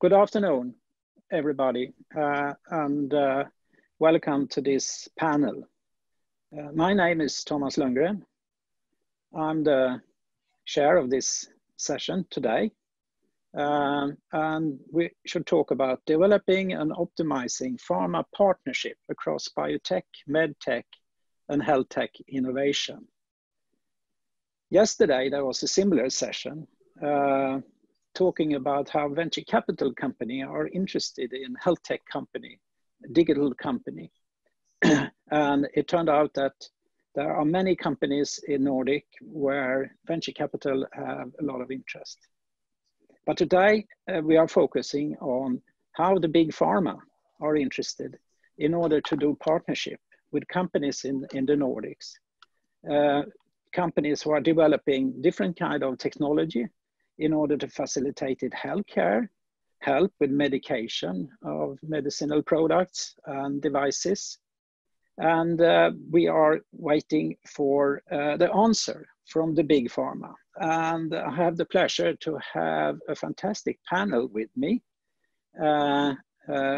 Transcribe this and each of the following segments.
Good afternoon, everybody, uh, and uh, welcome to this panel. Uh, my name is Thomas Lönngren. I'm the chair of this session today. Um, and we should talk about developing and optimizing pharma partnership across biotech, medtech, and health tech innovation. Yesterday, there was a similar session talking about how venture capital company are interested in health tech company, digital company. And it turned out that there are many companies in Nordic where venture capital have a lot of interest. But today, uh, we are focusing on how the big pharma are interested in order to do partnership with companies in in the Nordics. Uh, companies who are developing different kind of technology in order to facilitate healthcare, help with medication of medicinal products and devices. And uh, we are waiting for uh, the answer from the big pharma. And I have the pleasure to have a fantastic panel with me, uh,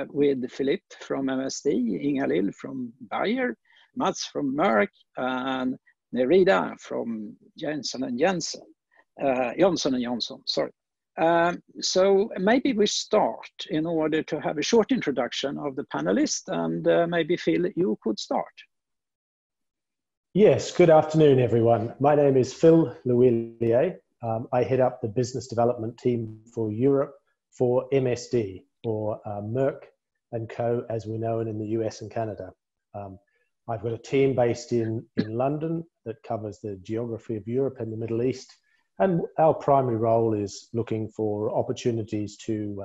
with Philippe from MSD, Ingalill from Bayer, Mats from Merck, and Nerida from Uh, Johnson & Johnson. Sorry. Um, so maybe we start in order to have a short introduction of the panelists, and uh, maybe Phil, you could start. Yes. Good afternoon, everyone. My name is Phil L'Huillier. Um, I head up the business development team for Europe for MSD, or uh, Merck & Co, as we know it in the U.S. and Canada. Um, I've got a team based in, in London that covers the geography of Europe and the Middle East, and our primary role is looking for opportunities to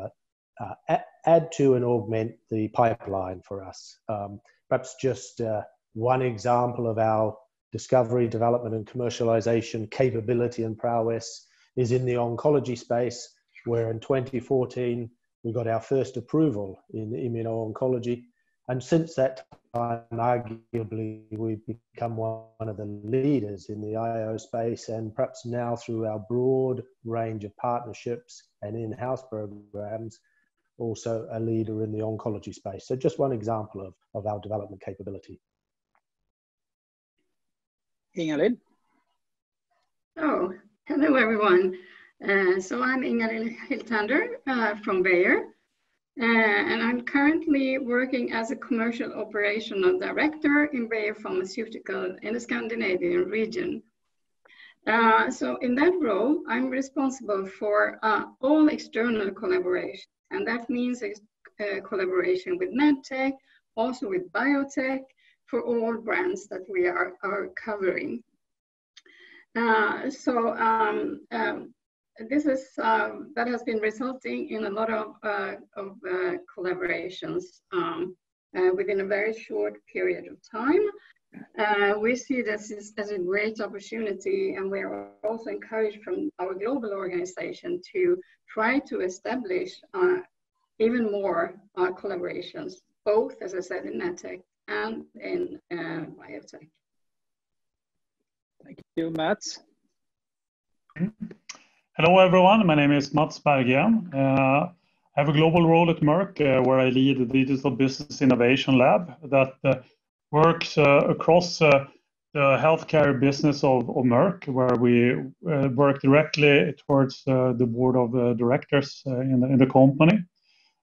uh, uh, add to and augment the pipeline for us. Um, perhaps just uh, one example of our discovery, development, and commercialization capability and prowess is in the oncology space, where in 2014, we got our first approval in immuno-oncology. And since that arguably, we've become one of the leaders in the IO space, and perhaps now through our broad range of partnerships and in-house programs, also a leader in the oncology space. So, just one example of of our development capability. Ingalill. Oh, hello, everyone. Uh, so I'm Ingalill Hyltander uh, from Bayer, Uh, and I'm currently working as a commercial operational director in Bayer Pharmaceuticals in the Scandinavian region. Uh, so in that role, I'm responsible for uh, all external collaboration, and that means collaboration with medtech, also with biotech, for all brands that we are are covering. Um, um, Um, that has been resulting in a lot of uh, uh, collaborations um, uh, within a very short period of time. We see this as a great opportunity, and we are also encouraged from our global organization to try to establish even more collaborations, both, as I said, in medtech and in biotech. Thank you. Mats? Mm-hmm. Hello, everyone. My name is Mats Berggren. Uh, I have a global role at Merck, uh, where I lead the Digital Business Innovation Lab that uh, works across the healthcare business of Merck, where we work directly towards the board of directors in the company.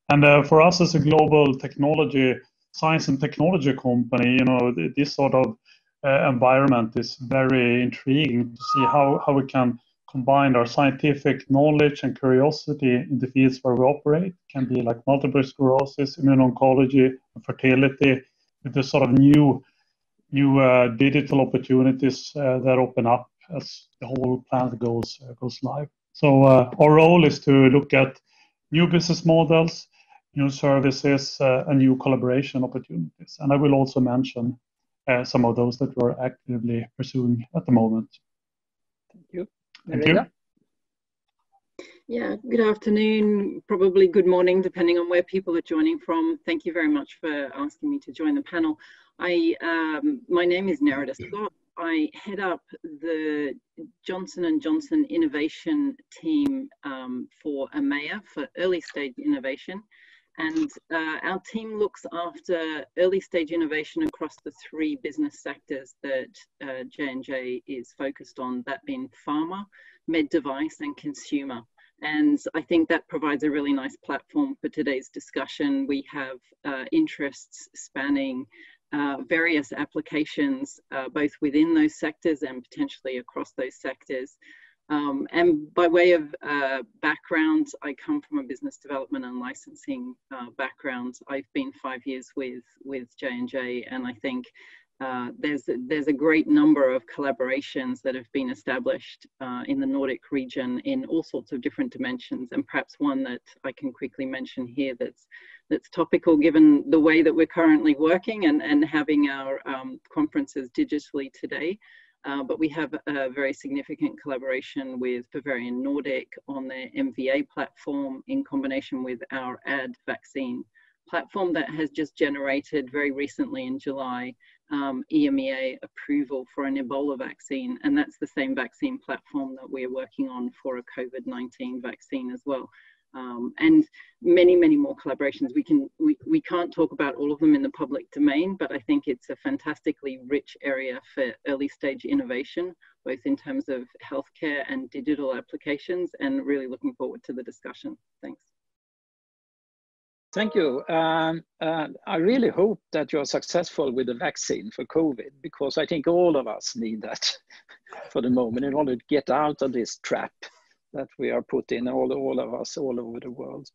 And for us as a global technology, science and technology company, you know, this sort of environment is very intriguing to see how we can combine our scientific knowledge and curiosity in the fields where we operate. Can be like multiple sclerosis, immuno-oncology, fertility, with the sort of new new uh, digital opportunities uh, that open up as the whole planet goes uh, live. So our role is to look at new business models, new services, and new collaboration opportunities. And I will also mention some of those that we're actively pursuing at the moment. Thank you. Thank you. Yeah. Good afternoon, probably good morning, depending on where people are joining from. Thank you very much for asking me to join the panel. I my name is Nerida Scott. I head up the Johnson & Johnson innovation team um, for EMEA for early stage innovation. And uh, our team looks after early stage innovation across the three business sectors that uh, J&J is focused on, that being pharma, med device and consumer. And I think that provides a really nice platform for today's discussion. We have uh, interests spanning uh, various applications, uh, both within those sectors and potentially across those sectors. Um, and by way of uh, background, I come from a business development and licensing uh, background. I've been five years with with J and J, and I think uh, there's there's a great number of collaborations that have been established uh, in the Nordic region in all sorts of different dimensions, and perhaps one that I can quickly mention here that's that's topical given the way that we're currently working and, and having our um, conferences digitally today. Uh, but we have a very significant collaboration with Bavarian Nordic on their MVA platform in combination with our AD vaccine platform that has just generated very recently in July um, EMEA approval for an Ebola vaccine. And that's the same vaccine platform that we're working on for a COVID-19 vaccine as well um, and many, many more collaborations. We can we, we can't talk about all of them in the public domain, but I think it's a fantastically rich area for early stage innovation, both in terms of healthcare and digital applications, and really looking forward to the discussion. Thanks. Thank you. Um, uh, I really hope that you're successful with the vaccine for COVID because I think all of us need that for the moment in order to get out of this trap that we are put in, all, all of us, all over the world.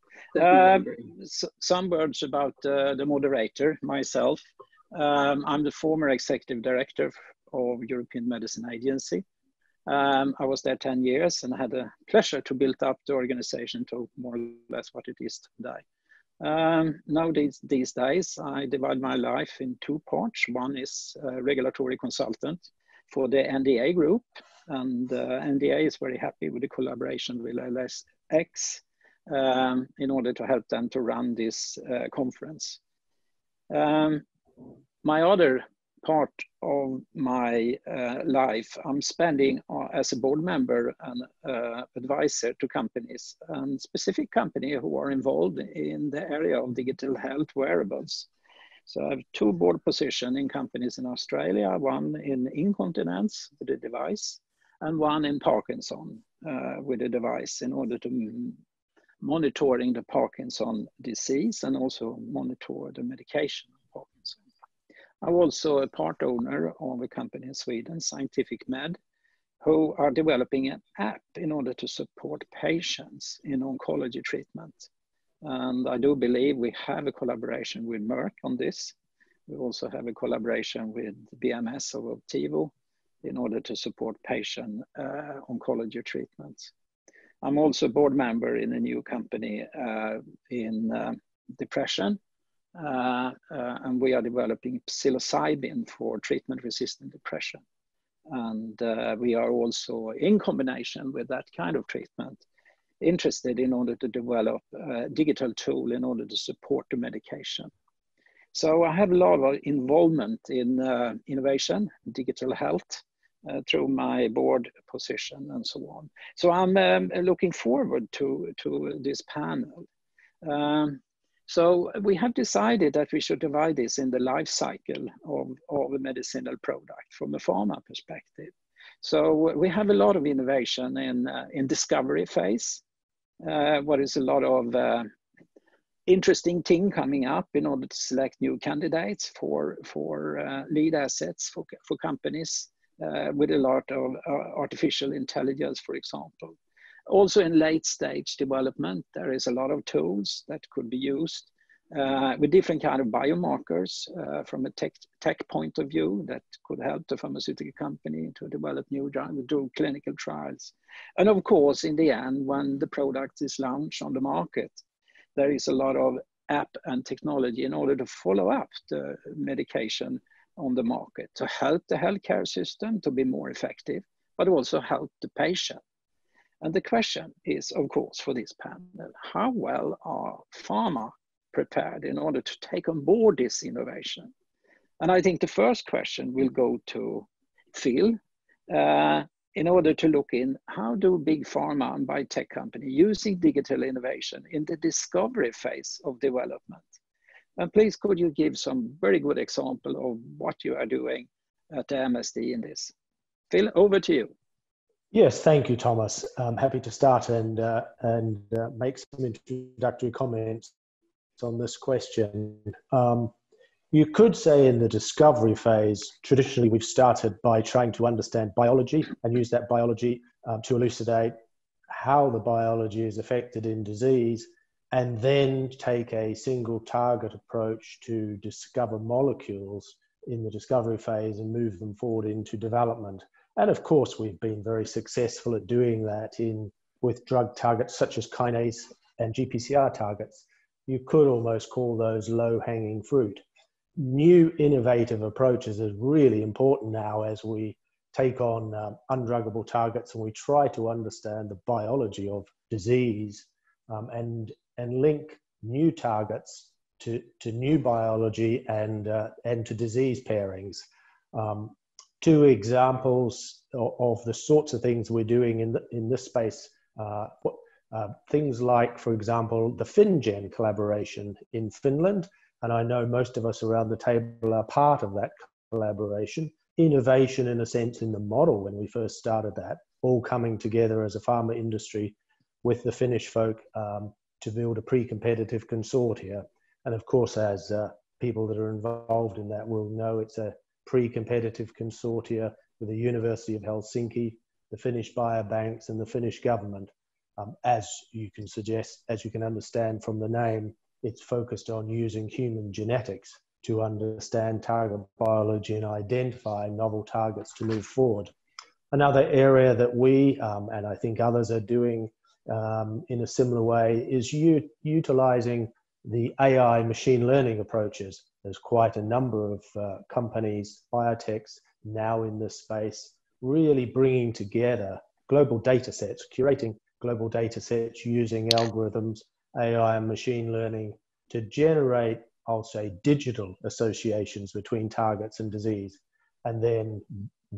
So, some words about uh, the moderator, myself. Um, I'm the former executive director of European Medicine Agency. Um, I was there 10 years and I had a pleasure to build up the organization to more or less what it is today. Um, now these, these days, I divide my life in two parts. One is regulatory consultant for the NDA group, and uh, NDA is very happy with the collaboration with LSX um, in order to help them to run this uh, conference. Um, my other part of my uh, life, I'm spending uh, as a board member and uh, advisor to companies and specific company who are involved in the area of digital health wearables. So I have two board positions in companies in Australia, one in incontinence with a device, and one in Parkinson uh, with a device in order to monitoring the Parkinson disease and also monitor the medication of Parkinson. I'm also a part owner of a company in Sweden, Scientific Med, who are developing an app in order to support patients in oncology treatment. And I do believe we have a collaboration with Merck on this. We also have a collaboration with BMS of Opdivo in order to support patient uh, oncology treatments. I'm also board member in a new company uh, in uh, depression, uh, uh, and we are developing psilocybin for treatment-resistant depression. And uh, we are also, in combination with that kind of treatment, interested in order to develop a digital tool in order to support the medication. So I have a lot of involvement in innovation, digital health, through my board position and so on. So I'm um, looking forward to, to this panel. Um, so we have decided that we should divide this in the life cycle of, of a medicinal product from a pharma perspective. So we have a lot of innovation in, uh, in discovery phase, uh, what is a lot of uh, interesting thing coming up in order to select new candidates for, for uh, lead assets for, for companies uh, with a lot of uh, artificial intelligence, for example. Also in late stage development, there is a lot of tools that could be used uh, with different kind of biomarkers uh, from a tech, tech point of view that could help the pharmaceutical company to develop new drugs, do clinical trials. And of course, in the end, when the product is launched on the market, there is a lot of app and technology in order to follow up the medication on the market to help the healthcare system to be more effective, but also help the patient. And the question is, of course, for this panel, how well are pharma prepared in order to take on board this innovation? And I think the first question will go to Phil uh, in order to look in how do big pharma and biotech company using digital innovation in the discovery phase of development. And please, could you give some very good example of what you are doing at MSD in this? Phil, over to you. Yes, thank you, Thomas. I'm happy to start and, uh, and uh, make some introductory comments on this question. Um, you could say in the discovery phase, traditionally we've started by trying to understand biology and use that biology um, to elucidate how the biology is affected in disease, and then take a single target approach to discover molecules in the discovery phase and move them forward into development. And of course, we've been very successful at doing that in with drug targets such as kinase and GPCR targets. You could almost call those low hanging fruit new innovative approaches is really important now as we take on um, undruggable targets and we try to understand the biology of disease um, and and link new targets to, to new biology and uh, and to disease pairings. Um, two examples of, of, the sorts of things we're doing in the, in this space. Uh, uh, things like, for example, the FinnGen collaboration in Finland, and I know most of us around the table are part of that collaboration. Innovation, in a sense, in the model when we first started that, all coming together as a pharma industry with the Finnish folk um, to build a pre competitive consortia. And of course, as uh, people that are involved in that will know, it's a pre competitive consortia with the University of Helsinki, the Finnish biobanks, and the Finnish government. Um, as you can suggest, as you can understand from the name, it's focused on using human genetics to understand target biology and identify novel targets to move forward. Another area that we, um, and I think others are doing um, in a similar way, is u- utilizing the AI machine learning approaches. There's quite a number of uh, companies, biotechs now in this space, really bringing together global data sets, curating global data sets using algorithms AI and machine learning to generate, I'll say, digital associations between targets and disease. And then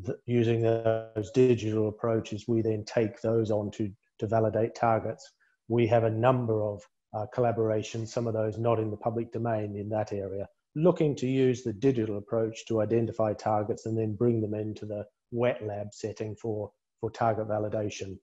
th- using those digital approaches, we then take those on to, validate targets. We have a number of uh, collaborations, some of those not in the public domain in that area, looking to use the digital approach to identify targets and then bring them into the wet lab setting for, for target validation.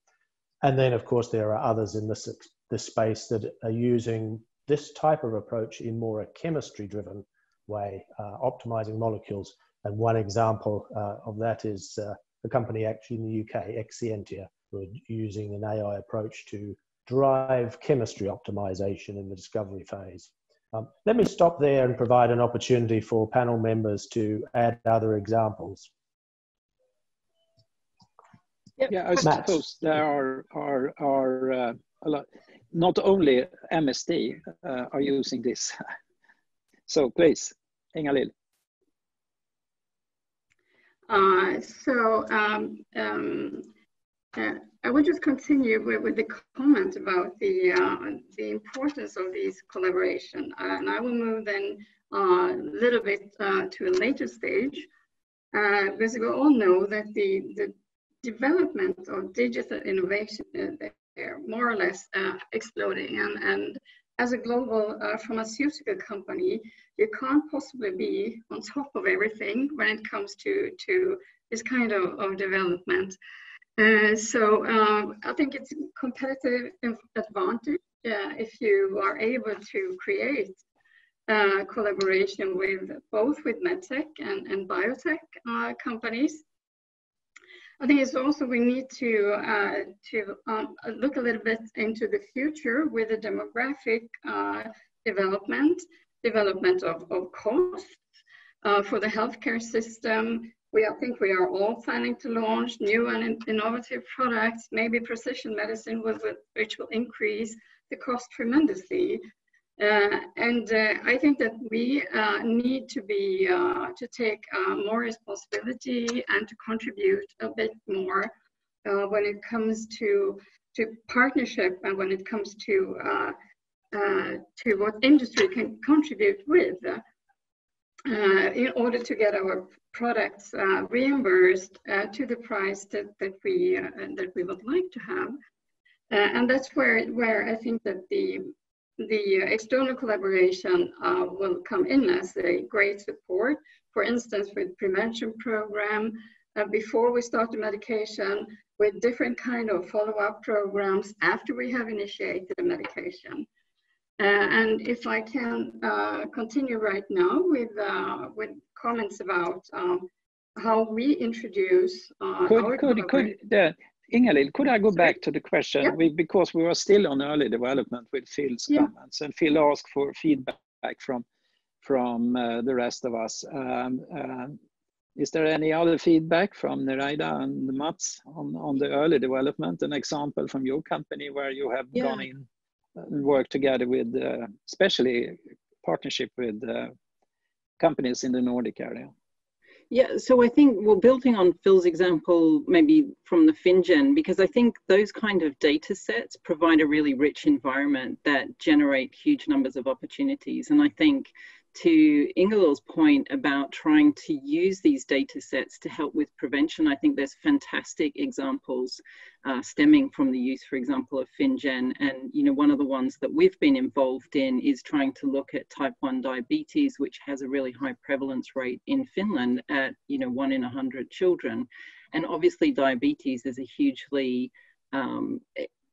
And then, of course, there are others in this the space that are using this type of approach in more a chemistry driven way, uh, optimizing molecules. And one example uh, of that is uh, a company actually in the UK, Exscientia, who are using an AI approach to drive chemistry optimization in the discovery phase. Um, let me stop there and provide an opportunity for panel members to add other examples. Yep. Yeah, I suppose there are, are, are uh, a lot not only MSD uh, are using this. so please, Ingalill. Uh, so um, um, uh, I will just continue with, with the comment about the uh, the importance of these collaboration, uh, and I will move then a uh, little bit uh, to a later stage, because we all know that the the development of digital innovation they're more or less uh, exploding. And, and as a global uh, pharmaceutical company, you can't possibly be on top of everything when it comes to, to this kind of, of development. Uh, so um, I think it's competitive advantage uh, if you are able to create uh, collaboration with both with medtech and, and biotech uh, companies I think it's also we need to uh, to um, look a little bit into the future with the demographic uh, development, development of, of costs uh, for the healthcare system. We I think we are all planning to launch new and innovative products, maybe precision medicine, with, which will increase the cost tremendously. Uh, and uh, I think that we uh, need to be uh, to take uh, more responsibility and to contribute a bit more uh, when it comes to to partnership and when it comes to to what industry can contribute with in order to get our products uh, reimbursed uh, to the price that, that we uh, that we would like to have. Uh, and that's where where I think that the the external collaboration uh, will come in as a great support. For instance, with prevention program, uh, before we start the medication, with different kind of follow-up programs after we have initiated the medication. Uh, and if I can uh, continue right now with, uh, with comments about um, how we introduce uh, could, could, could, uh, Ingalill, could I go back to the question? Yep. We, because we were still on early development with Phil's yep. comments, and Phil asked for feedback from, from uh, the rest of us. Um, uh, is there any other feedback from Nerida and Mats on, on the early development? An example from your company where you have yeah. gone in and worked together with, uh, especially partnership with uh, companies in the Nordic area? Yeah, so I think we're building on Phil's example, maybe from the FinnGen, because I think those kind of data sets provide a really rich environment that generate huge numbers of opportunities. And I think to Ingalill's point about trying to use these data sets to help with prevention, I think there's fantastic examples uh, stemming from the use, for example, of FinnGen. And, you know, one of the ones that we've been involved in is trying to look at type 1 diabetes, which has a really high prevalence rate in Finland at, you know, one in 100 children. And obviously diabetes is a hugely um,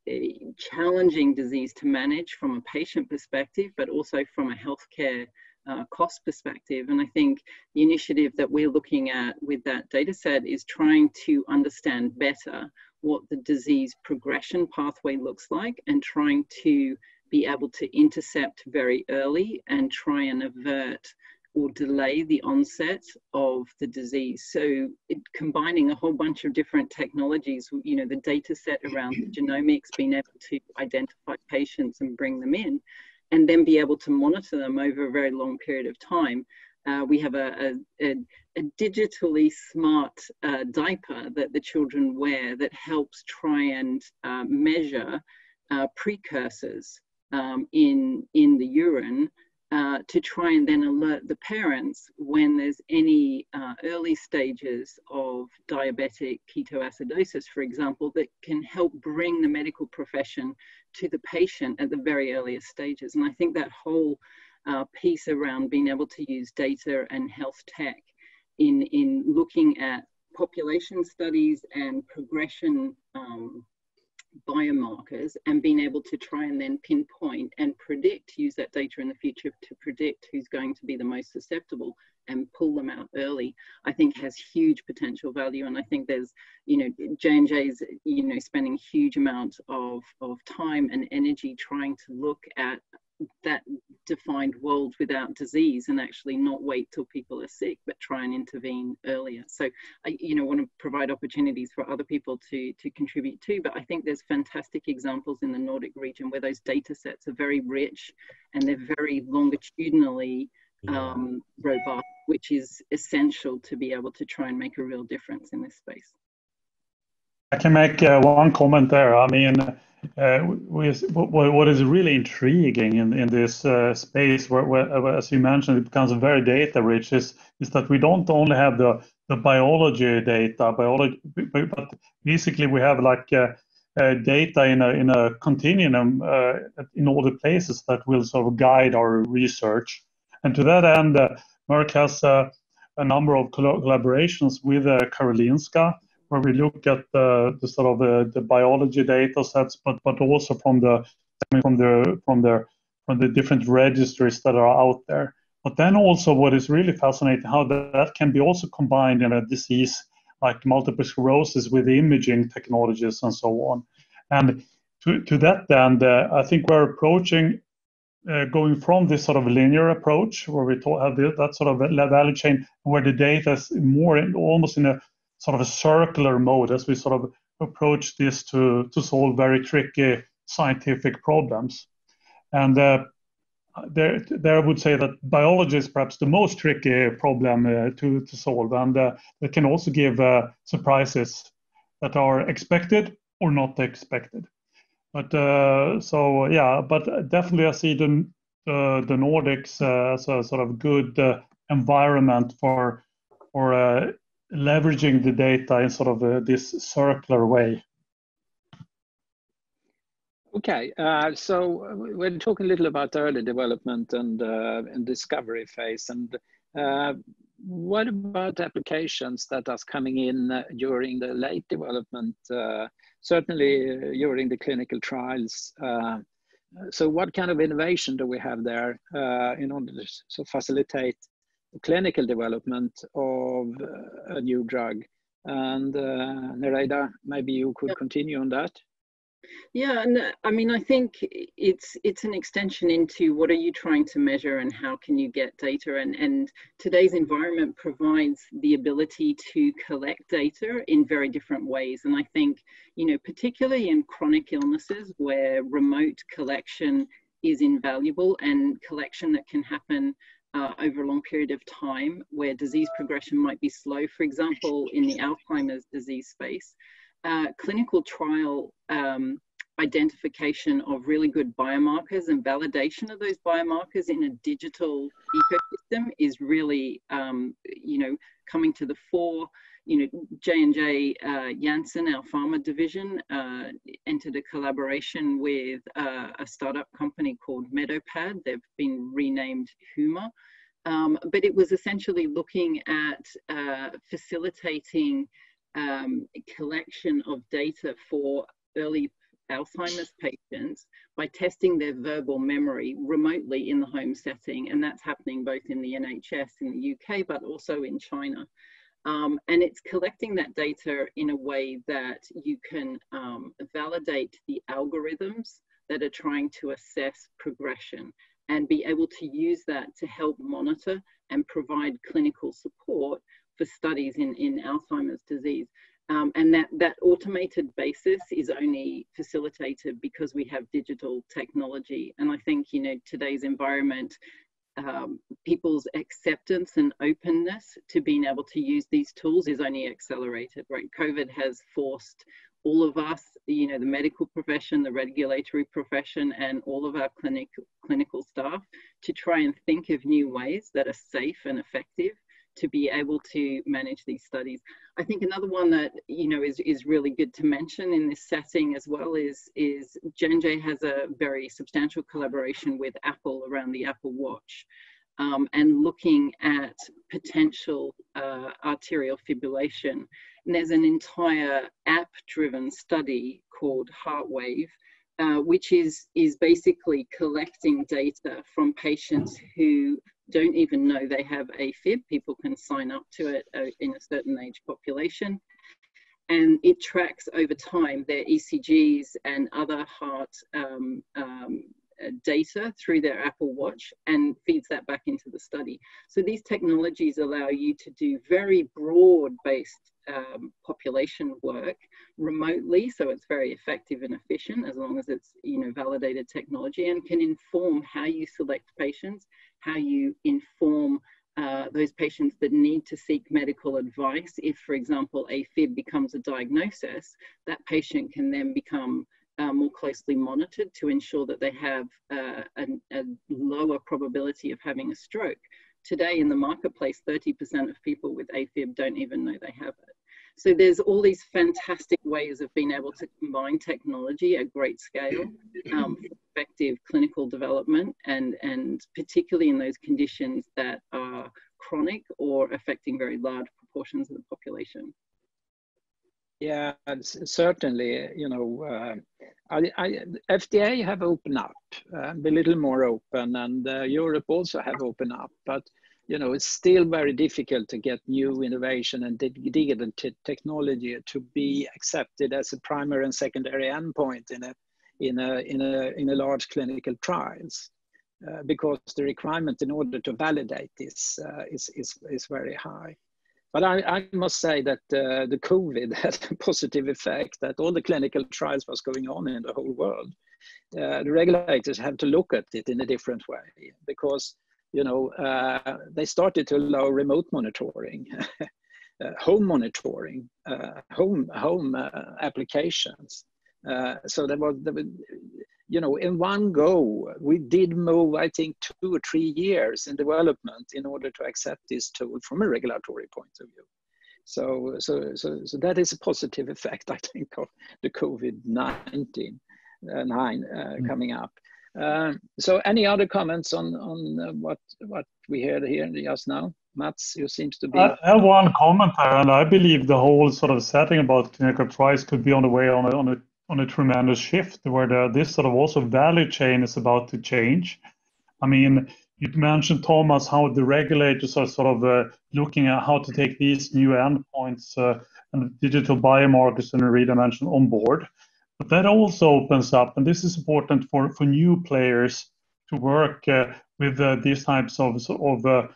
a challenging disease to manage from a patient perspective, but also from a healthcare uh, cost perspective. And I think the initiative that we're looking at with that data set is trying to understand better what the disease progression pathway looks like and trying to be able to intercept very early and try and avert or delay the onset of the disease. So it, combining a whole bunch of different technologies, you know, the data set around the genomics, being able to identify patients and bring them in, and then be able to monitor them over a very long period of time. Uh, we have a, a, a digitally smart uh, diaper that the children wear that helps try and uh, measure uh, precursors um, in, in the urine uh, to try and then alert the parents when there's any uh, early stages of diabetic ketoacidosis, for example, that can help bring the medical profession to the patient at the very earliest stages. And I think that whole uh, piece around being able to use data and health tech in, in looking at population studies and progression um, biomarkers and being able to try and then pinpoint and predict, use that data in the future to predict who's going to be the most susceptible and pull them out early, I think has huge potential value. And I think there's, you know, J&J's, you know, spending huge amounts of, of time and energy trying to look at that defined world without disease and actually not wait till people are sick but try and intervene earlier. So i you know want to provide opportunities for other people to to contribute too but i think there's fantastic examples in the nordic region where those data sets are very rich and they're very longitudinally um, robust which is essential to be able to try and make a real difference in this space. I can make uh, one comment there. I mean uh, what is really intriguing in, in this uh, space, where, where, as you mentioned, it becomes very data rich, is, is that we don't only have the, the biology data, biology, but basically we have like uh, uh, data in a, in a continuum uh, in all the places that will sort of guide our research. And to that end, uh, Merck has a number of collaborations with Karolinska where we look at the, the sort of the, the biology data sets, but but also from the from the from the from the different registries that are out there. But then also what is really fascinating how that, that can be also combined in a disease like multiple sclerosis with imaging technologies and so on. And to, to that end, uh, I think we're approaching uh, going from this sort of linear approach where we talk, have that sort of value chain where the data is more in, almost in a sort of a circular mode as we sort of approach this to, to solve very tricky scientific problems. And uh, there, there I would say that biology is perhaps the most tricky problem uh, to, to solve, and uh, it can also give uh, surprises that are expected or not expected. But uh, so yeah, but definitely I see the the Nordics uh, as a sort of good environment for or uh, leveraging the data in sort of uh, this circular way? Okay, uh, so we're talking a little about early development and, uh, and discovery phase. And uh, what about applications that are coming in uh, during the late development, uh, certainly during the clinical trials? Uh, so what kind of innovation do we have there in order to facilitate clinical development of a new drug? And Nerida, maybe you could continue on that. Yeah, and uh, I mean, I think it's it's an extension into what are you trying to measure and how can you get data, and and today's environment provides the ability to collect data in very different ways, and I think you know particularly in chronic illnesses where remote collection is invaluable and collection that can happen uh, over a long period of time where disease progression might be slow, for example, in the Alzheimer's disease space uh, clinical trial um, identification of really good biomarkers and validation of those biomarkers in a digital ecosystem is really, um, you know, coming to the fore. You know, J&J uh, Janssen, our pharma division, uh, entered a collaboration with uh, a startup company called Medopad. They've been renamed Huma. Um, but it was essentially looking at uh, facilitating um, collection of data for early Alzheimer's patients by testing their verbal memory remotely in the home setting. And that's happening both in the NHS in the UK, but also in China. Um, and it's collecting that data in a way that you can um, validate the algorithms that are trying to assess progression and be able to use that to help monitor and provide clinical support for studies in, in Alzheimer's disease. Um, and that, that automated basis is only facilitated because we have digital technology. And I think, you know, today's environment, um, people's acceptance and openness to being able to use these tools is only accelerated, right? COVID has forced all of us, you know, the medical profession, the regulatory profession, and all of our clinic, clinical staff to try and think of new ways that are safe and effective to be able to manage these studies. I think another one that you know is, is really good to mention in this setting as well is is J&J has a very substantial collaboration with Apple around the Apple Watch. Um, and looking at potential uh, arterial fibrillation. And there's an entire app-driven study called HeartWave, uh, which is is basically collecting data from patients who don't even know they have AFib. People can sign up to it uh, in a certain age population. And it tracks over time their ECGs and other heart um, um, uh, data through their Apple Watch and feeds that back into the study. So these technologies allow you to do very broad based um, population work remotely. So it's very effective and efficient as long as it's you know validated technology and can inform how you select patients how you inform uh, those patients that need to seek medical advice. If, for example, AFib becomes a diagnosis, that patient can then become uh, more closely monitored to ensure that they have uh, a, a, lower probability of having a stroke. Today in the marketplace, 30% of people with AFib don't even know they have it. So there's all these fantastic ways of being able to combine technology at great scale um, effective clinical development and, and particularly in those conditions that are chronic or affecting very large proportions of the population. Yeah, certainly. You know, uh, I, I, FDA have opened up, uh, a little more open, and uh, Europe also have opened up. But you know, it's still very difficult to get new innovation and digital technology to be accepted as a primary and secondary endpoint in a in a in a in a large clinical trials. Uh, because the requirement in order to validate this uh, is, is, is very high. But I, I must say that uh, the COVID had a positive effect, that all the clinical trials was going on in the whole world. Uh, the regulators have to look at it in a different way because you know, uh, they started to allow remote monitoring, uh, home monitoring, uh, home home uh, applications. Uh, so there was, there was, you know, in one go, we did move, I think, two or three years in development in order to accept this tool from a regulatory point of view. So, so, so, so that is a positive effect, I think, of the COVID-19 uh, nine uh, mm. coming up. Um, so, any other comments on uh, what what we heard here just now? Mats, you seems to be. I have one comment there, and I believe the whole sort of setting about clinical trials could be on the way on a, tremendous shift where this sort of also value chain is about to change. I mean, you mentioned Thomas how the regulators are sort of uh, looking at how to take these new endpoints uh, and digital biomarkers and Rita mentioned on board. But that also opens up, and this is important for, for new players to work uh, with uh, these types of, of uh,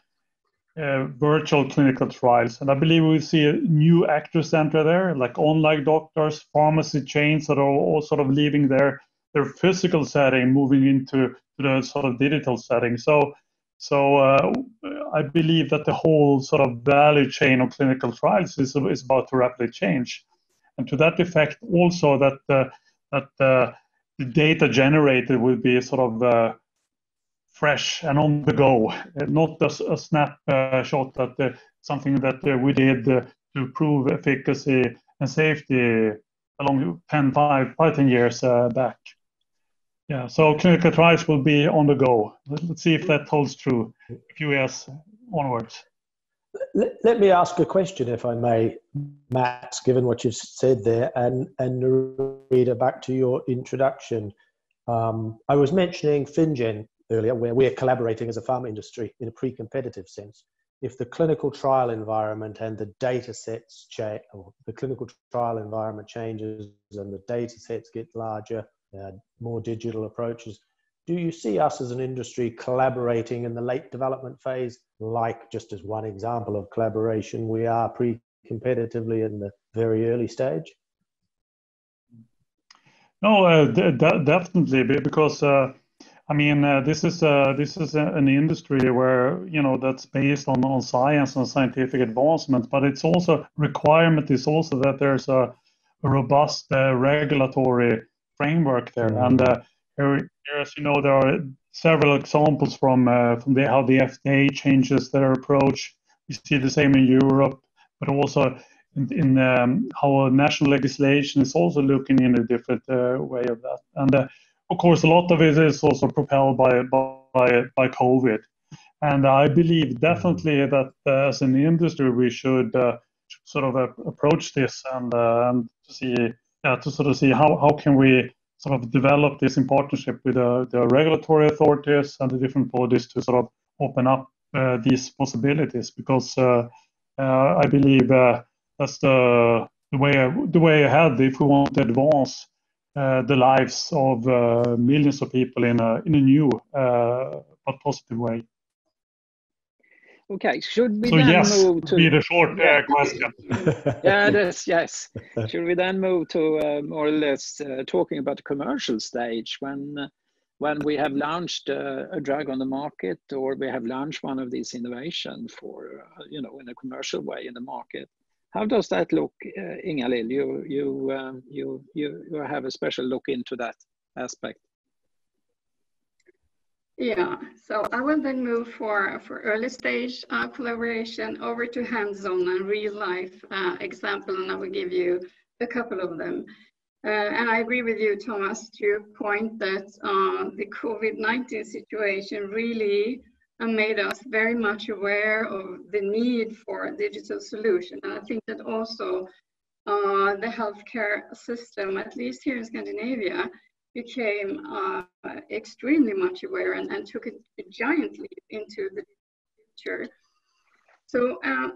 uh, virtual clinical trials. And I believe we see a new actors enter there, like online doctors, pharmacy chains that are all sort of leaving their their physical setting, moving into the sort of digital setting. So, so uh, I believe that the whole sort of value chain of clinical trials is, is about to rapidly change. And to that effect, also that uh, that uh, the data generated will be sort of uh, fresh and on the go, not a, a snapshot that uh, something that uh, we did uh, to prove efficacy and safety along 10, 5, 5 10 years uh, back. Yeah, so clinical trials will be on the go. Let's see if that holds true a few years onwards. Let, let me ask a question, if I may, Matt, given what you've said there, and, and Rita, back to your introduction. Um, I was mentioning FinnGen earlier, where we're collaborating as a pharma industry in a pre-competitive sense. If the clinical trial environment and the data sets change, or the clinical trial environment changes and the data sets get larger, uh, more digital approaches, do you see us as an industry collaborating in the late development phase, like just as one example of collaboration, we are pre-competitively in the very early stage? No, uh, definitely, because uh, I mean, uh, this is uh, this is an industry where you know that's based on, on science and scientific advancement, but it's also requirement is also that there's a, a robust uh, regulatory framework there. Mm-hmm. And uh, here, here, as you know, there are several examples from uh, from the, how the FDA changes their approach. We see the same in Europe, but also in, in um, how national legislation is also looking in a different uh, way of that. And of course, a lot of it is also propelled by by by COVID, and I believe definitely that uh, as an industry we should uh, sort of uh, approach this and uh, and to see to sort of see how how can we sort of develop this in partnership with uh, the regulatory authorities and the different bodies to sort of open up uh, these possibilities because I believe that's the the way the way ahead if we want to advance uh, the lives of uh, millions of people in a, in a new uh, but positive way. Okay, should we so then yes, move to be the short uh, question? yeah, that's yes. Should we then move to uh, more or less uh, talking about the commercial stage when when we have launched a drug on the market or we have launched one of these innovations for you know in a commercial way in the market? How does that look, uh, Ingalill? You, you, um, you, you, you have a special look into that aspect. Yeah, so I will then move for, for early stage uh, collaboration over to hands-on and real life uh, example, and I will give you a couple of them. Uh, and I agree with you, Thomas, to your point that uh, the COVID-19 situation really and made us very much aware of the need for a digital solution. And I think that also uh, the healthcare system, at least here in Scandinavia, became uh, extremely much aware and, and took a, a, giant leap into the future. So uh,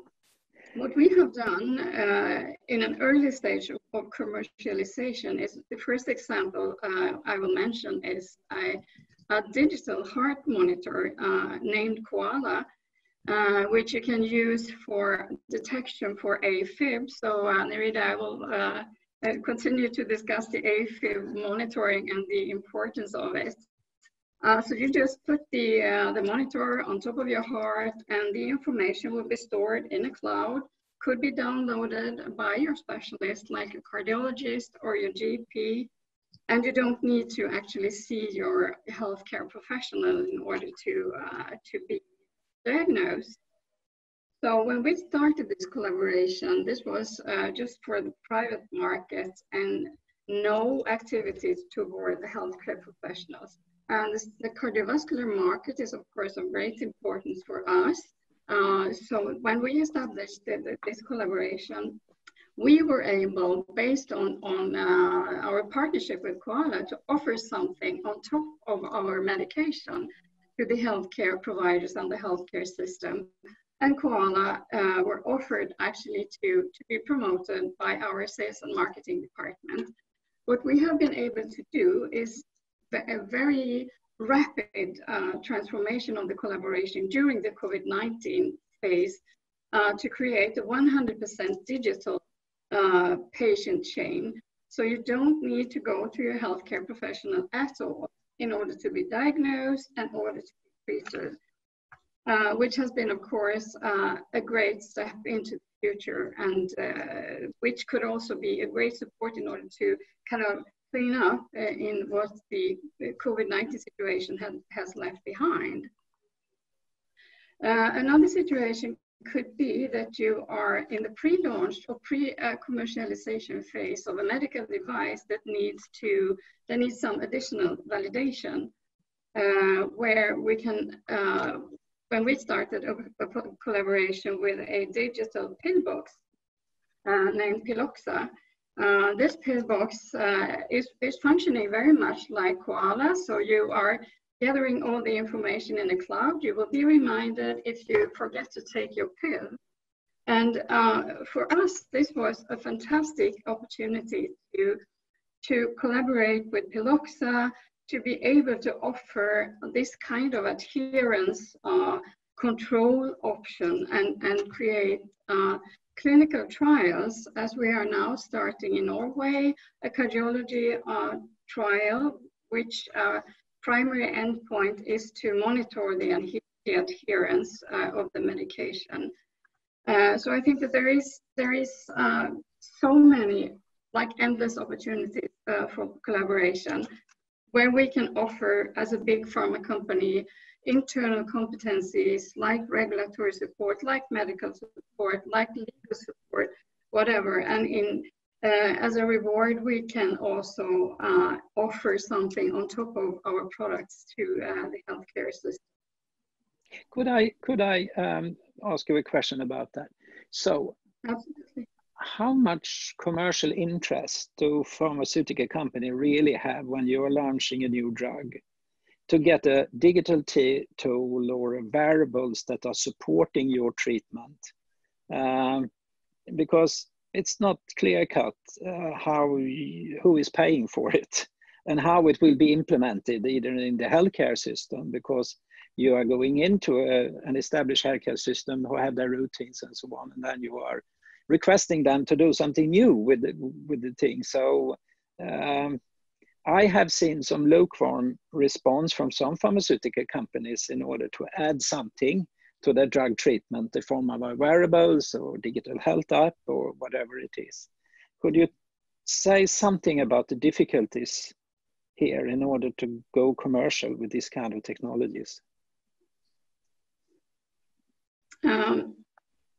what we have done uh, in an early stage of, commercialization is the first example uh, I will mention is a digital heart monitor uh, named Coala, uh, which you can use for detection for AFib. So Nerida, I will continue to discuss the AFib monitoring and the importance of it. Uh, so you just put the, uh, the monitor on top of your heart and the information will be stored in a cloud, could be downloaded by your specialist like a cardiologist or your GP and you don't need to actually see your healthcare professional in order to, uh, to be diagnosed. So when we started this collaboration, this was uh, just for the private market and no activities toward the healthcare professionals. And the cardiovascular market is, of course, of great importance for us. Uh, so when we established the, this collaboration, we were able, based on, on uh, our partnership with Coala, to offer something on top of our medication to the healthcare providers and the healthcare system. And Coala uh, were offered actually to, to be promoted by our sales and marketing department. What we have been able to do is a very rapid uh, transformation of the collaboration during the COVID-19 phase uh, to create a 100% digital uh, patient chain. So you don't need to go to your healthcare professional at all in order to be diagnosed and order to be treated, uh, which has been, of course, uh, a great step into the future and uh, which could also be a great support in order to kind of clean up uh, in what the COVID-19 situation had, has left behind. Uh, another situation could be that you are in the pre-launch or pre-commercialization phase of a medical device that needs to that needs some additional validation, uh, where we can. Uh, when we started a, a, collaboration with a digital pillbox uh, named Pilloxa, uh, this pillbox uh, is, is functioning very much like Coala. So you are gathering all the information in the cloud. You will be reminded if you forget to take your pill. And uh, for us, this was a fantastic opportunity to, to collaborate with Pilloxa, to be able to offer this kind of adherence uh, control option and, and create uh, clinical trials, as we are now starting in Norway, a cardiology uh, trial, which uh, primary endpoint is to monitor the, the adherence uh, of the medication. Uh, so I think that there is there is so many like endless opportunities for collaboration where we can offer as a big pharma company internal competencies like regulatory support, like medical support, like legal support, whatever. And in uh, as a reward, we can also uh, offer something on top of our products to uh, the healthcare system. Could I could I um, ask you a question about that? So, Absolutely. How much commercial interest do pharmaceutical company really have when you are launching a new drug? To get a digital tool or wearables that are supporting your treatment, um, because it's not clear cut uh, how who is paying for it and how it will be implemented either in the healthcare system because you are going into a, an established healthcare system who have their routines and so on and then you are requesting them to do something new with the, with the thing so um, i have seen some lukewarm response from some pharmaceutical companies in order to add something to their drug treatment the form of wearables or digital health app or whatever it is. Could you say something about the difficulties here in order to go commercial with these kind of technologies? Um,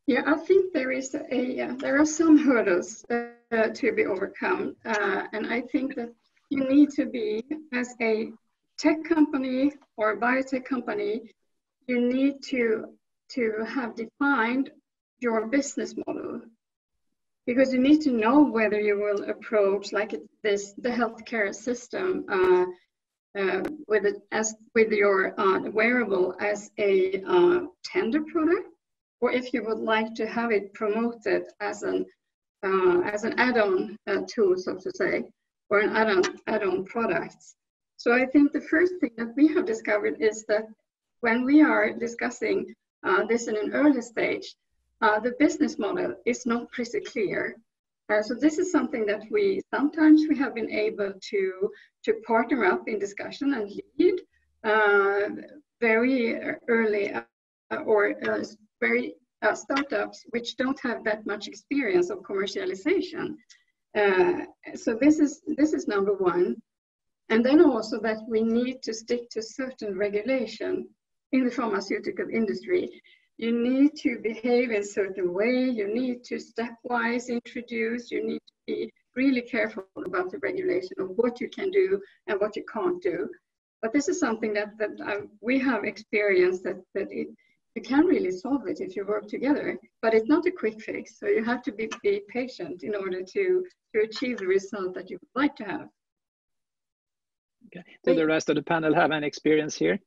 yeah, I think there is a uh, there are some hurdles uh, to be overcome, uh, and I think that you need to be as a tech company or a biotech company you need to to have defined your business model. Because you need to know whether you will approach like this the healthcare system uh, uh, with it as with your uh, wearable as a tender product or if you would like to have it promoted as an uh, as an add-on uh, tool so to say or an add-on add-on product so i think the first thing that we have discovered is that when we are discussing uh, this in an early stage, uh, the business model is not pretty clear. Uh, so this is something that we sometimes we have been able to to partner up in discussion and lead uh, very early uh, or uh, very startups which don't have that much experience of commercialization. so this is this is number one. And then also that we need to stick to certain regulation in the pharmaceutical industry. You need to behave in a certain way, you need to stepwise introduce, you need to be really careful about the regulation of what you can do and what you can't do. But this is something that, that I, we have experienced that, that it, you can really solve it if you work together, but it's not a quick fix. So you have to be, be patient in order to, to achieve the result that you would like to have. Okay. Do the rest of the panel have any experience here?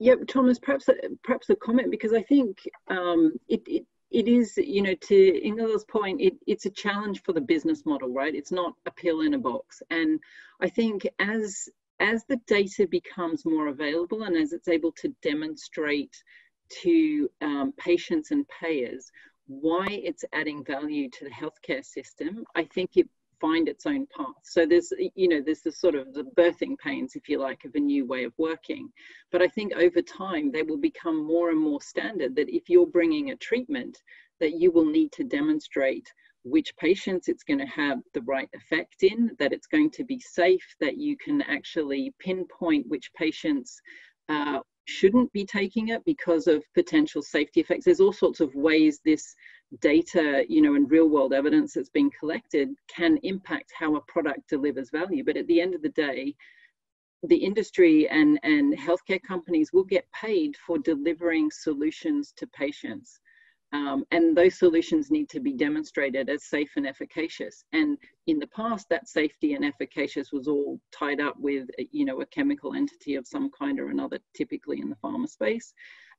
Yep, Thomas, perhaps a, perhaps a comment because I think um, it, it it is, you know, to Ingela's point, it, it's a challenge for the business model, right? It's not a pill in a box. And I think as as the data becomes more available and as it's able to demonstrate to um, patients and payers why it's adding value to the healthcare system, I think it find its own path. So there's, you know, there's the sort of the birthing pains, if you like, of a new way of working. But I think over time, they will become more and more standard that if you're bringing a treatment, that you will need to demonstrate which patients it's going to have the right effect in, that it's going to be safe, that you can actually pinpoint which patients uh, shouldn't be taking it because of potential safety effects. There's all sorts of ways this data, you know, and real world evidence that's been collected can impact how a product delivers value. But at the end of the day, the industry and, and healthcare companies will get paid for delivering solutions to patients. Um, and those solutions need to be demonstrated as safe and efficacious. And in the past, that safety and efficacious was all tied up with, you know, a chemical entity of some kind or another, typically in the pharma space.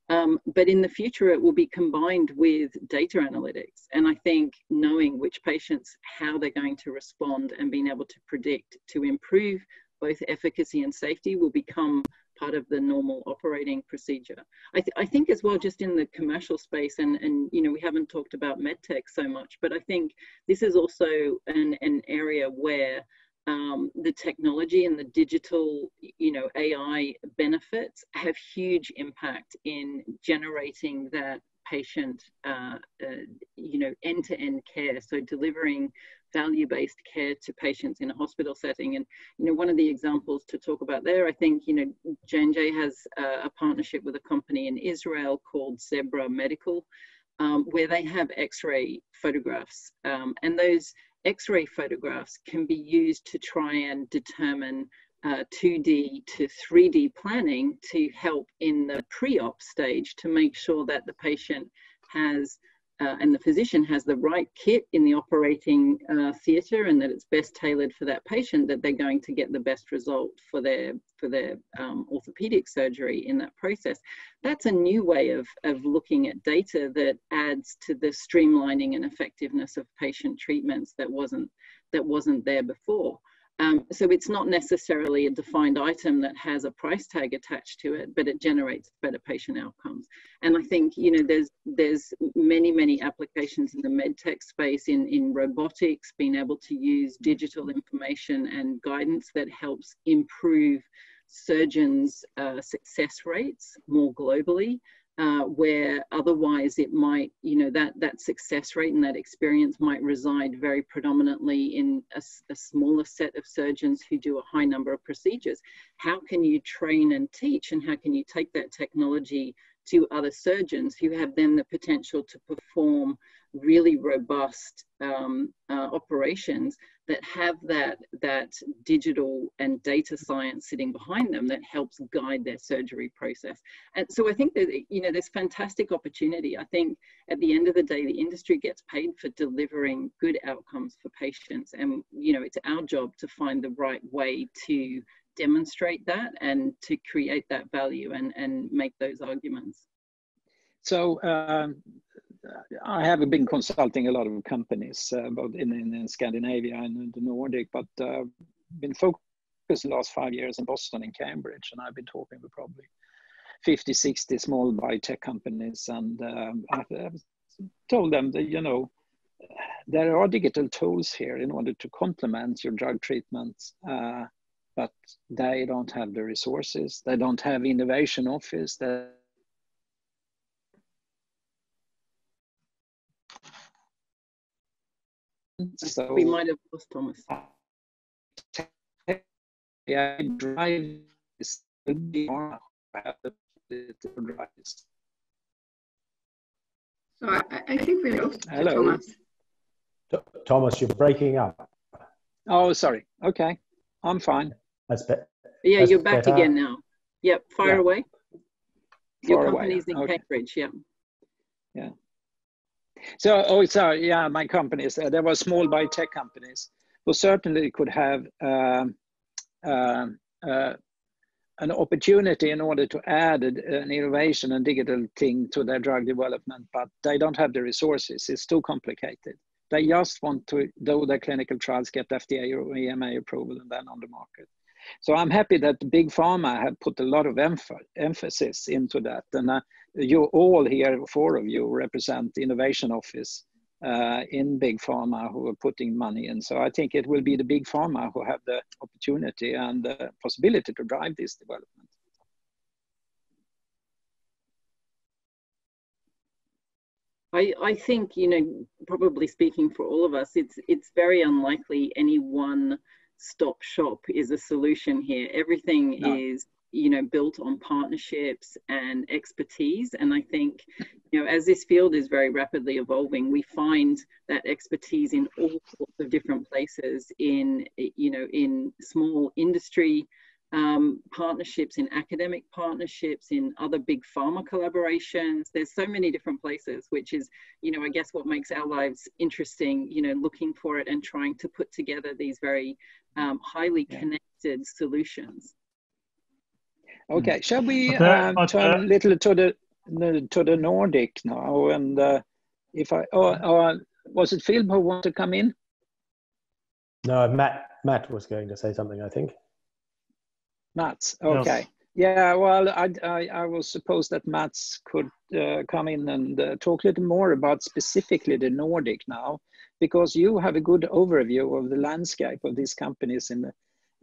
Um, but in the future, it will be combined with data analytics. And I think knowing which patients, how they're going to respond and being able to predict to improve both efficacy and safety will become part of the normal operating procedure. I, th I, think as well, just in the commercial space, and, and you know, we haven't talked about medtech so much, but I think this is also an, an area where um, the technology and the digital, you know, AI benefits have huge impact in generating that patient, uh, uh, you know, end-to-end care. So delivering value-based care to patients in a hospital setting. And, you know, one of the examples to talk about there, I think, you know, J&J has a partnership with a company in Israel called Zebra Medical, um, where they have X-ray photographs. Um, and those X-ray photographs can be used to try and determine uh, 2D to 3D planning to help in the pre-op stage to make sure that the patient has uh, and the physician has the right kit in the operating uh, theatre and that it's best tailored for that patient that they're going to get the best result for their for their um, orthopedic surgery in that process. That's a new way of, of looking at data that adds to the streamlining and effectiveness of patient treatments that wasn't that wasn't there before um, so it's not necessarily a defined item that has a price tag attached to it, but it generates better patient outcomes. And I think you know there's there's many many applications in the medtech space in in robotics, being able to use digital information and guidance that helps improve surgeons' uh, success rates more globally uh, where otherwise it might, you know, that, that success rate and that experience might reside very predominantly in a, a, smaller set of surgeons who do a high number of procedures. How can you train and teach and how can you take that technology to other surgeons who have then the potential to perform really robust um, uh, operations that have that that digital and data science sitting behind them that helps guide their surgery process. And so i think that you know there's fantastic opportunity. I think at the end of the day the industry gets paid for delivering good outcomes for patients. And you know it's our job to find the right way to demonstrate that and to create that value and and make those arguments. So um, I have been consulting a lot of companies, uh, both in, in, in, Scandinavia and in the Nordic, but uh, been focused the last five years in Boston and Cambridge, and I've been talking with probably 50, 60 small biotech companies, and um, I've, told them that you know there are digital tools here in order to complement your drug treatments, uh, but they don't have the resources, they don't have innovation office, they So we might have lost Thomas. Yeah, drive this pharma. I drive. So I, I think we lost Hello. Thomas. Th- Thomas, you're breaking up. Oh, sorry. Okay, I'm fine. That's be- Yeah, That's you're back better. again now. Yep, fire Yeah. away. Your Far away. company's in Okay. Cambridge, yeah. So, oh, sorry. Yeah, my companies. Uh, there were small biotech companies who certainly could have um, uh, an opportunity in order to add an innovation and digital thing to their drug development, but they don't have the resources. It's too complicated. They just want to do their clinical trials, get FDA or EMA approval, and then on the market. So I'm happy that the big pharma have put a lot of emph- emphasis into that, and uh, you all here, four of you, represent the innovation office uh, in big pharma who are putting money in. So I think it will be the big pharma who have the opportunity and the possibility to drive this development. I, I think, you know, probably speaking for all of us, it's it's very unlikely any one stop shop is a solution here. Everything No. is, you know, built on partnerships and expertise. And I think, you know, as this field is very rapidly evolving, we find that expertise in all sorts of different places in, you know, in small industry um, partnerships, in academic partnerships, in other big pharma collaborations. There's so many different places, which is, you know, I guess what makes our lives interesting, you know, looking for it and trying to put together these very um, highly Yeah. connected solutions. Okay, shall we um, turn a little to the the- to the Nordic now? And uh, if I, oh, oh, was it Phil who wanted to come in? no, Matt. Matt was going to say something. I think. Mats, okay. Yeah, well, I, I, I will suppose that Mats could uh, come in and uh, talk a little more about specifically the Nordic now, because you have a good overview of the landscape of these companies in the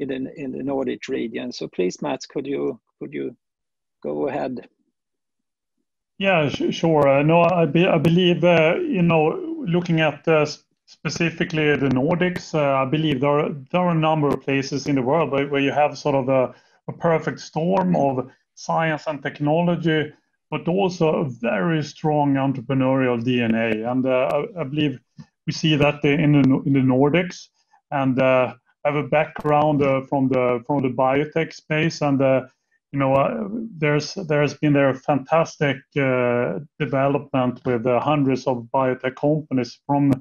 in the, in the Nordic region. So please, Mats, could you could you go ahead? Yeah, sure. Uh, No, I, be, I believe, uh, you know, looking at uh, specifically the Nordics, I believe there are, there are a number of places in the world where, you have sort of a, perfect storm of science and technology, but also a very strong entrepreneurial DNA. And I, believe we see that in the, in the Nordics. And I have a background from the from the biotech space, and you know, uh, there's there's been there fantastic uh, development with uh, hundreds of biotech companies from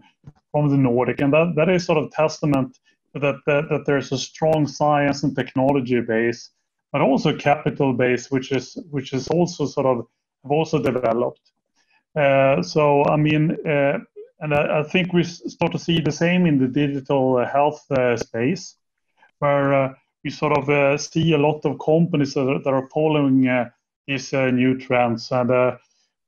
from the Nordic, and that, that is sort of testament that, that that there's a strong science and technology base, but also capital base, which is which is also sort of also developed. Uh, so I mean, uh, and I, I think we start to see the same in the digital uh, health space, where we sort of uh, see a lot of companies that are, that are following uh, these uh, new trends. And uh,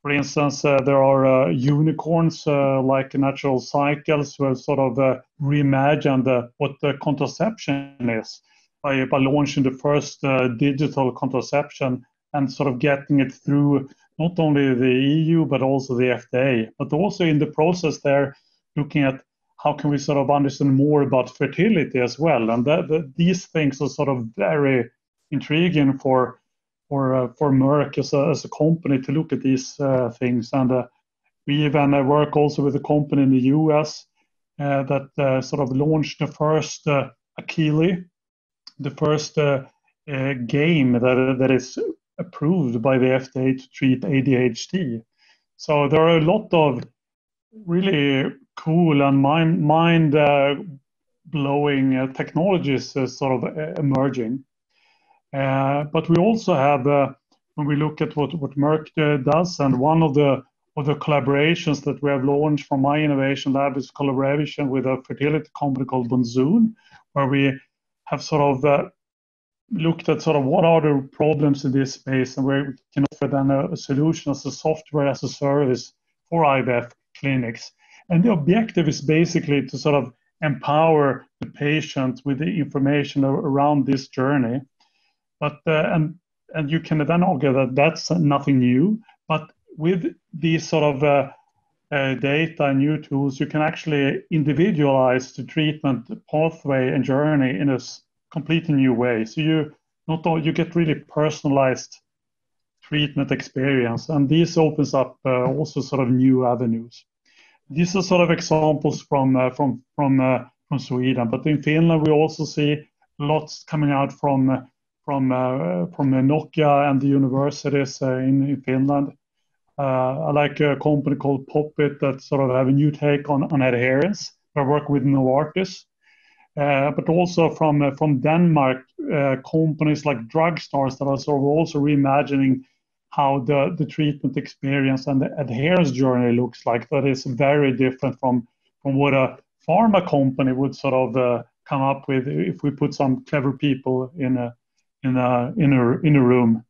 for instance, uh, there are uh, unicorns like Natural Cycles who have sort of reimagined what the contraception is by, by launching the first digital contraception and sort of getting it through not only the EU but also the FDA. But also in the process, they're looking at how can we sort of understand more about fertility as well, and that, that these things are sort of very intriguing for for uh, for Merck as a, as a company to look at these uh, things. And uh, we even uh, work also with a company in the US uh, that uh, sort of launched the first uh, Akili, the first game that that is approved by the FDA to treat ADHD. So there are a lot of really cool and mind mind uh, blowing uh, technologies uh, sort of uh, emerging. Uh, but we also have uh, when we look at what what Merck does, and one of the of the collaborations that we have launched from my innovation lab is collaboration with a fertility company called Bonzun, where we have sort of looked at sort of what are the problems in this space and where we can offer then a, a solution as a software as a service for IVF clinics. And the objective is basically to sort of empower the patient with the information around this journey. But uh, and and you can then argue that that's nothing new. But with these sort of uh, uh, data and new tools, you can actually individualize the treatment pathway and journey in a completely new way. So you not all, you get really personalized treatment experience, and this opens up uh, also sort of new avenues. These are sort of examples from uh, from from uh, from Sweden, but in Finland we also see lots coming out from uh, from uh, from Nokia and the universities uh, in, in Finland. I like a company called Popit that sort of have a new take on, on adherence. I work with Novartis but also from from Denmark, companies like drugstores that are sort of also reimagining how the, the treatment experience and the adherence journey looks like. That is very different from from what a pharma company would sort of uh, come up with if we put some clever people in a in a in a in a room.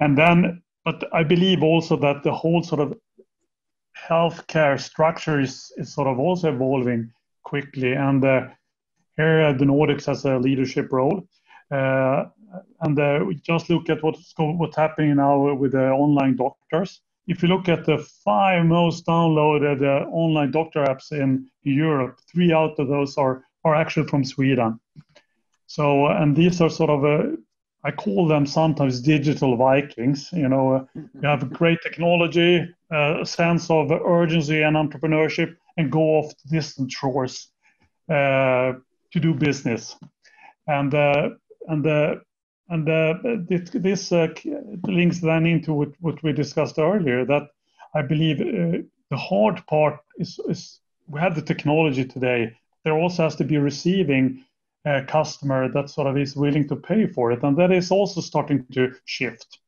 And then, but I believe also that the whole sort of healthcare structure is, is sort of also evolving quickly. And uh, here, the Nordics has a leadership role. Uh, and uh, we just look at what's what's happening now with the online doctors. If you look at the five most downloaded uh, online doctor apps in Europe, three out of those are are actually from Sweden. So, and these are sort of a, I call them sometimes digital Vikings. You know, uh, you have great technology, uh, a sense of urgency and entrepreneurship, and go off to distant shores uh, to do business. And uh, and uh, and uh, this uh, links then into what, what we discussed earlier. That I believe uh, the hard part is, is we have the technology today. There also has to be receiving a customer that sort of is willing to pay for it, and that is also starting to shift.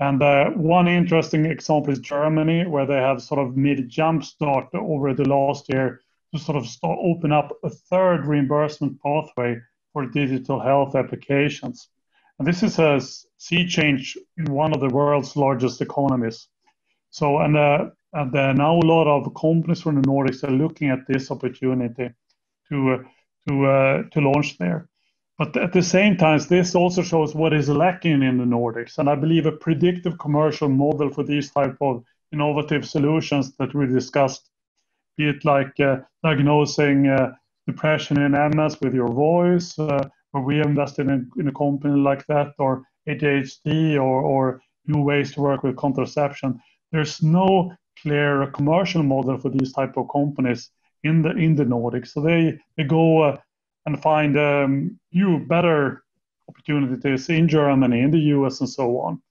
And uh, one interesting example is Germany, where they have sort of made a jump start over the last year to sort of start, open up a third reimbursement pathway for digital health applications. And this is a sea change in one of the world's largest economies. So, and, uh, and now a lot of companies from the Nordics are looking at this opportunity to, uh, to, uh, to launch there. But at the same time, this also shows what is lacking in the Nordics. And I believe a predictive commercial model for these type of innovative solutions that we discussed, be it like uh, diagnosing uh, depression in MS with your voice, or we invested in, in a company like that, or ADHD, or, or new ways to work with contraception. There's no clear commercial model for these type of companies in the in the Nordics. So they they go uh, and find um, new, better opportunities in Germany, in the US, and so on.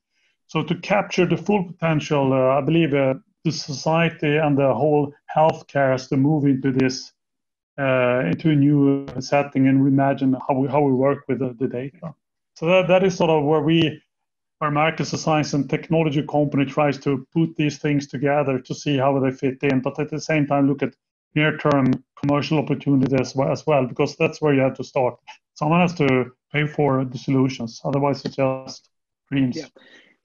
So to capture the full potential, uh, I believe uh, the society and the whole healthcare has to move into this, Uh, into a new setting and reimagine how we how we work with the, the data. So that, that is sort of where we, where Merck as, a science and technology company, tries to put these things together to see how they fit in, but at the same time look at near-term commercial opportunities as well, as well, because that's where you have to start. Someone has to pay for the solutions, otherwise it's just dreams. Yeah.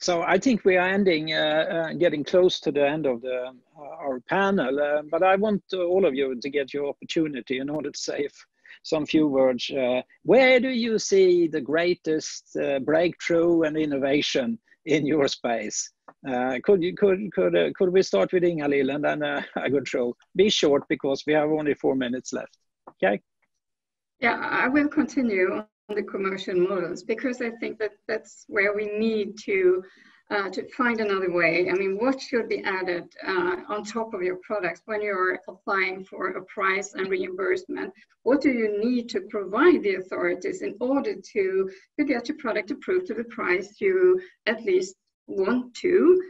So I think we are ending, uh, uh, getting close to the end of the uh, our panel. Uh, but I want all of you to get your opportunity in order to say some few words. Uh, where do you see the greatest uh, breakthrough and innovation in your space? Uh, could you could could uh, could we start with Ingalill and then uh, I go through? Be short because we have only four minutes left. Okay. Yeah, I will continue on the commercial models because I think that that's where we need to uh, to find another way. I mean, what should be added uh, on top of your products when you're applying for a price and reimbursement? What do you need to provide the authorities in order to, to get your product approved to the price you at least want to.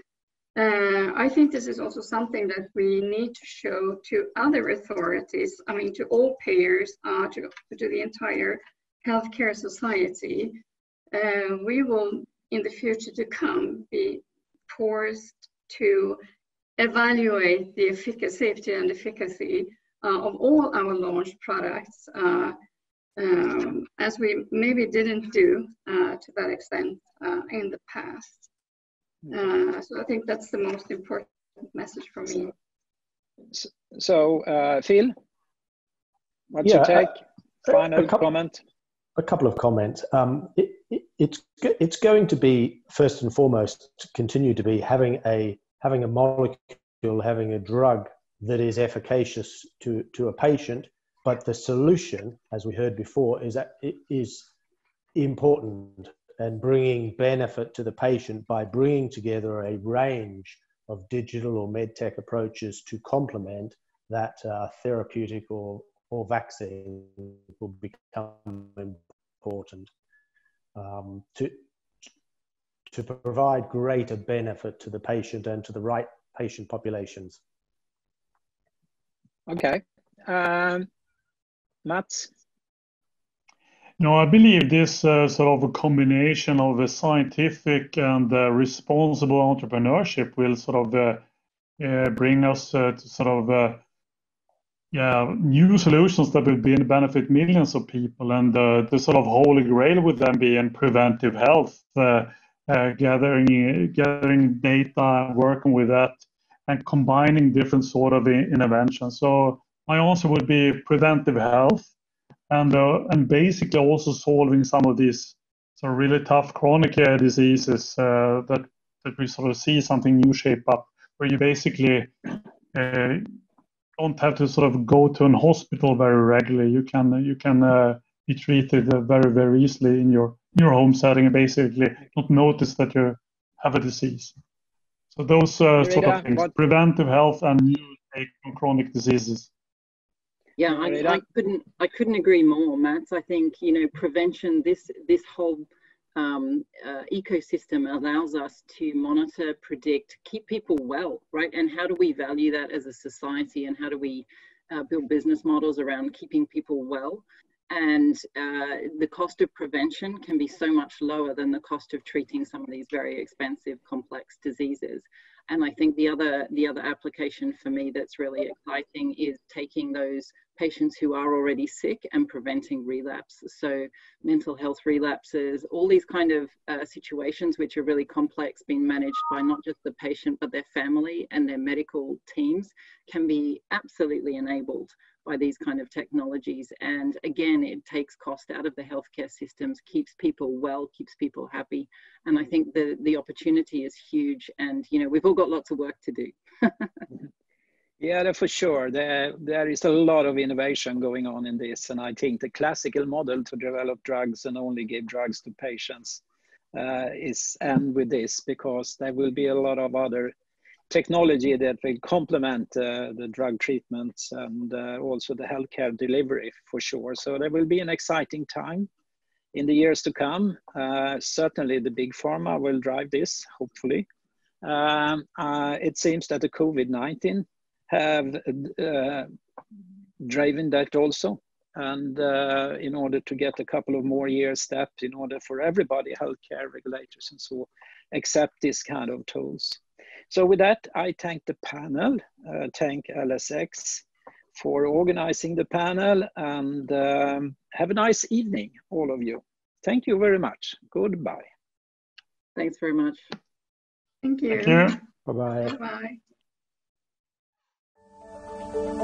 Uh, I think this is also something that we need to show to other authorities, I mean, to all payers, uh, to, to the entire healthcare society. Uh, we will, in the future to come, be forced to evaluate the efficacy, safety and efficacy uh, of all our launched products, uh, um, as we maybe didn't do uh, to that extent in the past. Uh, so I think that's the most important message for me. So, so uh, Phil, what's yeah, your take? Uh, Final a couple, comment? A couple of comments. Um, it, it, it's it's going to be first and foremost to continue to be having a having a molecule, having a drug that is efficacious to to a patient but the solution, as we heard before, is that it is important and bringing benefit to the patient by bringing together a range of digital or medtech approaches to complement that uh, therapeutic or, or vaccine will become important um, to, to provide greater benefit to the patient and to the right patient populations. Okay. Um, Mats? No, I believe this uh, sort of a combination of a scientific and uh, responsible entrepreneurship will sort of uh, uh bring us uh, to sort of uh, yeah new solutions that will be in benefit millions of people, and the sort of holy grail with them being preventive health, gathering gathering data, working with that, and combining different sort of interventions. So my answer would be preventive health and uh, and basically also solving some of these sort of really tough chronic uh, diseases uh, that that we sort of see something new shape up, where you basically uh, don't have to sort of go to an hospital very regularly. You can you can uh, be treated very very easily in your your home setting and basically not notice that you have a disease. So those uh, sort of things, what... preventive health and new take on chronic diseases. Yeah, I, I, couldn't I couldn't agree more, Matt. I think you know prevention. This this whole um, uh, ecosystem allows us to monitor, predict, keep people well, right? And how do we value that as a society? And how do we uh, build business models around keeping people well? And uh, the cost of prevention can be so much lower than the cost of treating some of these very expensive, complex diseases. And I think the other the other application for me that's really exciting is taking those patients who are already sick and preventing relapse. So mental health relapses, all these kind of uh, situations which are really complex, being managed by not just the patient but their family and their medical teams, can be absolutely enabled by these kind of technologies. And again, it takes cost out of the healthcare systems, keeps people well, keeps people happy. And I think the, the opportunity is huge. And, you know, we've all got lots of work to do. yeah, for sure. There, there is a lot of innovation going on in this. And I think the classical model to develop drugs and only give drugs to patients uh, is end with this because there will be a lot of other technology that will complement uh, the drug treatments and uh, also the healthcare delivery for sure. So there will be an exciting time in the years to come. Uh, certainly the big pharma will drive this, hopefully. Um, it seems that the COVID-19 have uh, driven that also. And uh, in order to get a couple of more years steps in order for everybody, healthcare regulators and so accept this kind of tools. So with that, I thank the panel, uh, thank LSX for organizing the panel and um, have a nice evening, all of you. Thank you very much. Goodbye. Thanks very much. Thank you. Thank you. Bye-bye. Bye-bye.